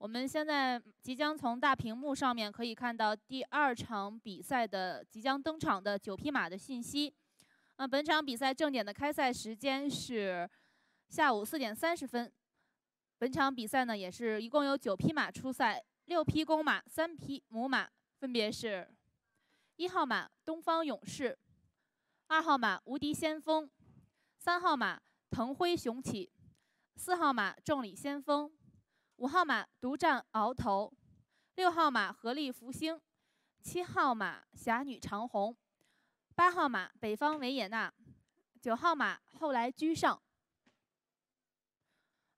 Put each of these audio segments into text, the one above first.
我们现在即将从大屏幕上面可以看到第二场比赛的即将登场的九匹马的信息。那本场比赛正点的开赛时间是下午四点三十分。本场比赛呢，也是一共有九匹马出赛，六匹公马，三匹母马，分别是：一号马东方勇士，二号马无敌先锋，三号马腾辉雄起，四号马众里先锋。五号马独占鳌头，六号马合力福星，七号马侠女长虹，八号马北方维也纳，九号马后来居上。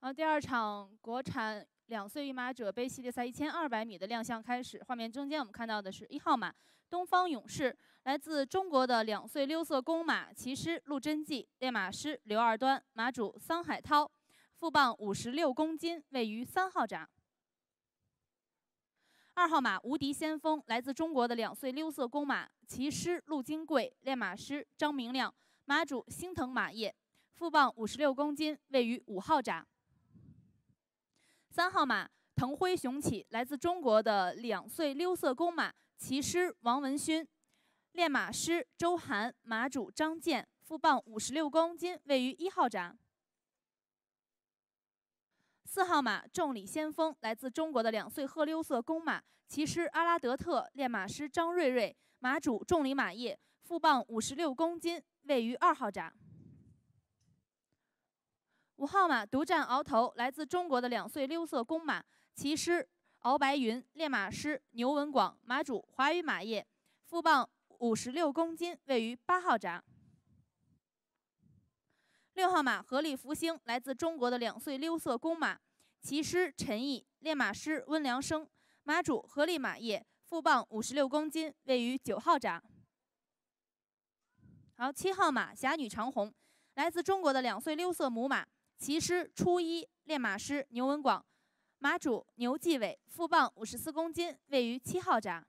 啊，第二场国产两岁育马者杯系列赛一千二百米的亮相开始。画面中间我们看到的是一号马东方勇士，来自中国的两岁溜色公马，骑师陆贞记，练马师刘二端，马主桑海涛。负磅五十六公斤，位于三号闸。二号马无敌先锋，来自中国的两岁溜色公马，骑师陆金贵，练马师张明亮，马主心疼马业，负磅五十六公斤，位于五号闸。三号马腾辉雄起，来自中国的两岁溜色公马，骑师王文勋，练马师周涵，马主张健，负磅五十六公斤，位于一号闸。四号马众里先锋，来自中国的两岁褐溜色公马，骑师阿拉德特，练马师张瑞瑞，马主众里马业，负磅五十六公斤，位于二号闸。五号马独占鳌头，来自中国的两岁溜色公马，骑师敖白云，练马师牛文广，马主华宇马业，负磅五十六公斤，位于八号闸。六号马合力福星，来自中国的两岁溜色公马，骑师陈毅，练马师温良生，马主合力马业，负磅五十六公斤，位于九号闸。好，七号马侠女长虹，来自中国的两岁溜色母马，骑师初一，练马师牛文广，马主牛继伟，负磅五十四公斤，位于七号闸。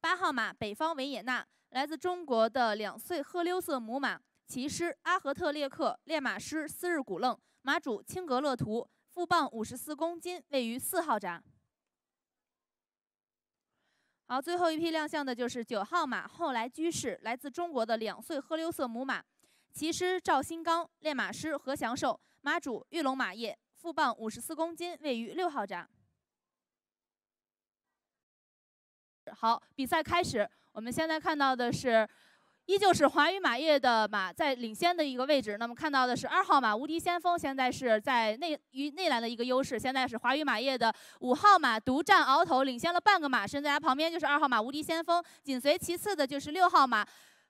八号马北方维也纳。来自中国的两岁褐溜色母马，骑师阿合特列克，练马师斯日古楞，马主青格勒图，负磅五十四公斤，位于四号闸。好，最后一批亮相的就是九号马后来居士，来自中国的两岁褐溜色母马，骑师赵新刚，练马师何祥寿，马主玉龙马业，负磅五十四公斤，位于六号闸。好，比赛开始。我们现在看到的是，依旧是华宇马业的马在领先的一个位置。那么看到的是二号马无敌先锋，现在是在内于内栏的一个优势。现在是华宇马业的五号马独占鳌头，领先了半个马身。在他旁边就是二号马无敌先锋，紧随其次的就是六号马。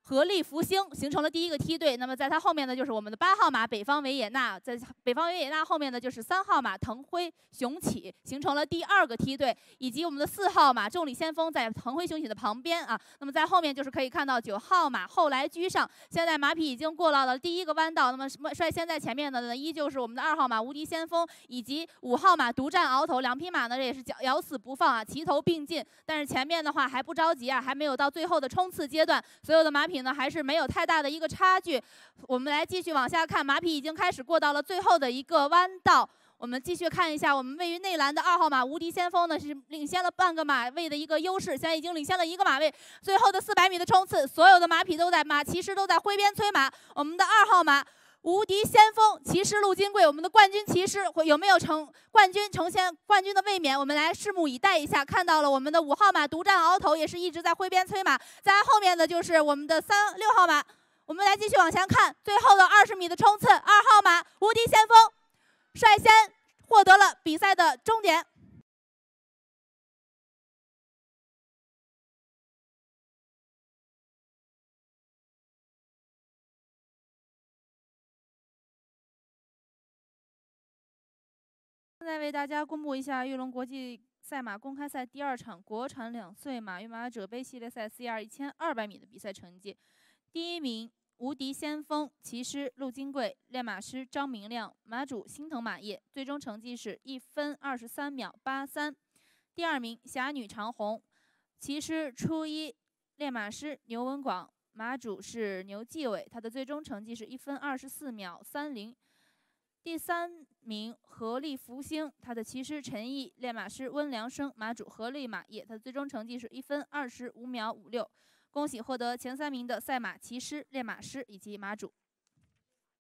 合力福星形成了第一个梯队，那么在它后面呢，就是我们的八号马北方维也纳，在北方维也纳后面呢，就是三号马腾辉雄起，形成了第二个梯队，以及我们的四号马众里先锋在腾辉雄起的旁边啊。那么在后面就是可以看到九号马后来居上，现在马匹已经过到了第一个弯道，那么什么率先在前面的呢，依旧是我们的二号马无敌先锋以及五号马独占鳌头，两匹马呢也是咬咬死不放啊，齐头并进。但是前面的话还不着急啊，还没有到最后的冲刺阶段，所有的马匹。呢还是没有太大的一个差距，我们来继续往下看，马匹已经开始过到了最后的一个弯道。我们继续看一下，我们位于内栏的二号马无敌先锋呢是领先了半个马位的一个优势，现在已经领先了一个马位。最后的四百米的冲刺，所有的马匹都在，马骑师都在挥鞭催马。我们的二号马。无敌先锋骑师陆金贵，我们的冠军骑师会有没有成冠军呈现冠军的卫冕？我们来拭目以待一下。看到了我们的五号马独占鳌头，也是一直在挥鞭催马。在后面的就是我们的三六号马。我们来继续往前看，最后的二十米的冲刺，二号马无敌先锋率先获得了比赛的终点。现在为大家公布一下玉龙国际赛马公开赛第二场国产两岁马育马者杯系列赛 C 二一千二百米的比赛成绩。第一名无敌先锋骑师陆金贵，练马师张明亮，马主心疼马业，最终成绩是一分二十三秒八三。第二名侠女长虹，骑师初一，练马师牛文广，马主是牛继伟，他的最终成绩是一分二十四秒三零。第三名合力福星，他的骑师陈毅，练马师温良生，马主合力马业，他的最终成绩是一分二十五秒五六。恭喜获得前三名的赛马骑师、练马师以及马主。